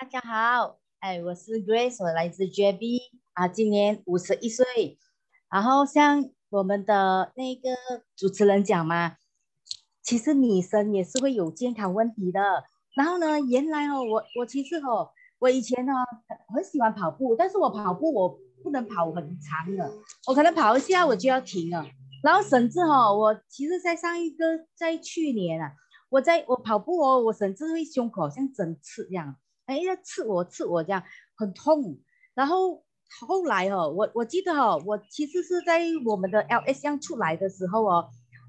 大家好，哎，我是 Grace，我来自 JB 啊，今年五十一岁。然后像我们的那个主持人讲嘛，其实女生也是会有健康问题的。然后呢，原来哦，我我其实哦，我以前呢很喜欢跑步，但是我跑步我不能跑很长的，我可能跑一下我就要停了。然后甚至哈，我其实在上一个在去年啊，我在我跑步哦，我甚至会胸口像针刺一样。哎，要刺我刺我这样很痛，然后后来哦，我我记得哦，我其实是在我们的 LS 样出来的时候哦，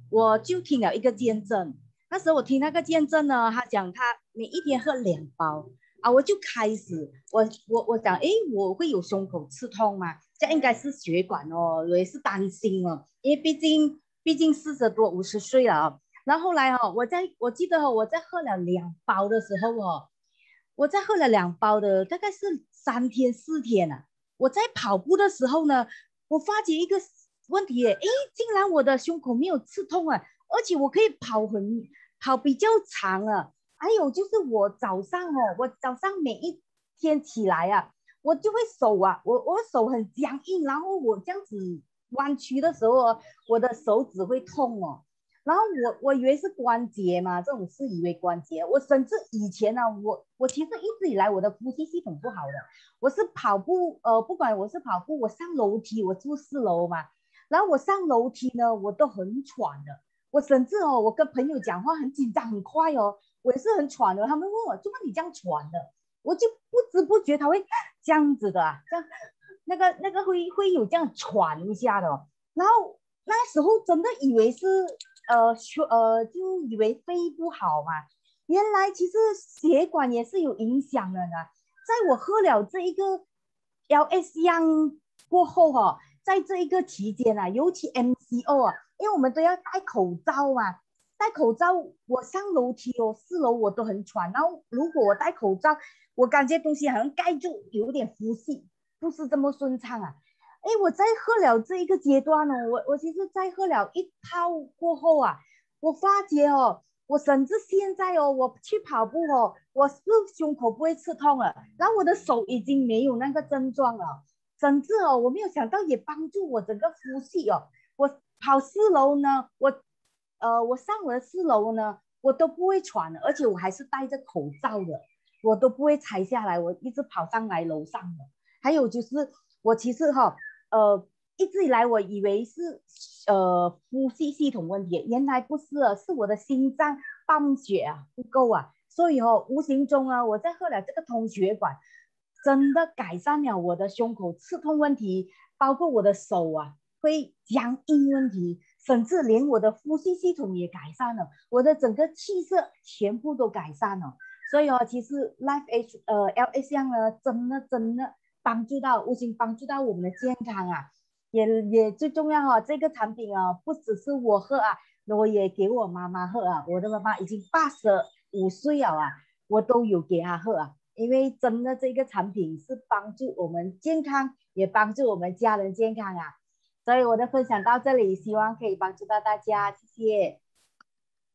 我就听了一个见证，那时候我听那个见证呢，他讲他每一天喝两包啊，我就开始我我我讲，哎，我会有胸口刺痛吗？这应该是血管哦，我也是担心哦，因为毕竟毕竟四十多五十岁了啊，然后后来哦，我在我记得哦，我在喝了两包的时候哦。我在喝了两包的，大概是三天四天了。我在跑步的时候呢，我发觉一个问题，哎，竟然我的胸口没有刺痛啊，而且我可以跑很跑比较长啊。还有就是我早上哦，我早上每一天起来啊，我就会手啊，我我手很僵硬，然后我这样子弯曲的时候，我的手指会痛哦。然后我我以为是关节嘛，这种是以为关节。我甚至以前呢，我我其实一直以来我的呼吸系统不好的。我是跑步，呃，不管我是跑步，我上楼梯，我住四楼嘛，然后我上楼梯呢，我都很喘的。我甚至哦，我跟朋友讲话很紧张很快哦，我也是很喘的。他们问我，怎么你这样喘的？我就不知不觉他会这样子的，这样那个那个会会有这样喘一下的。然后那时候真的以为是。呃，说呃，就以为肺不好嘛，原来其实血管也是有影响的呢。在我喝了这一个 L S 样过后哈，在这一个期间啊，尤其 M C O 啊，因为我们都要戴口罩嘛，戴口罩，我上楼梯哦，四楼我都很喘，然后如果我戴口罩，我感觉东西好像盖住，有点呼吸不是这么顺畅啊。哎，我在喝了这一个阶段呢，我我其实，在喝了一套过后啊，我发觉哦，我甚至现在哦，我去跑步哦，我是胸口不会刺痛了，然后我的手已经没有那个症状了，甚至哦，我没有想到也帮助我整个呼吸哦，我跑四楼呢，我呃，我上了四楼呢，我都不会喘了，而且我还是戴着口罩的，我都不会拆下来，我一直跑上来楼上的，还有就是我其实哈。呃，一直以来我以为是呃呼吸系统问题，原来不是，是我的心脏泵血啊不够啊，所以哦，无形中啊，我在喝了这个通血管，真的改善了我的胸口刺痛问题，包括我的手啊会僵硬问题，甚至连我的呼吸系统也改善了，我的整个气色全部都改善了，所以哦，其实 Life H 呃 L S 样呢，真的真的。帮助到，无形帮助到我们的健康啊，也也最重要哈，这个产品啊，不只是我喝啊，我也给我妈妈喝啊，我的妈妈已经八十五岁了啊，我都有给她喝啊，因为真的这个产品是帮助我们健康，也帮助我们家人健康啊，所以我的分享到这里，希望可以帮助到大家，谢谢。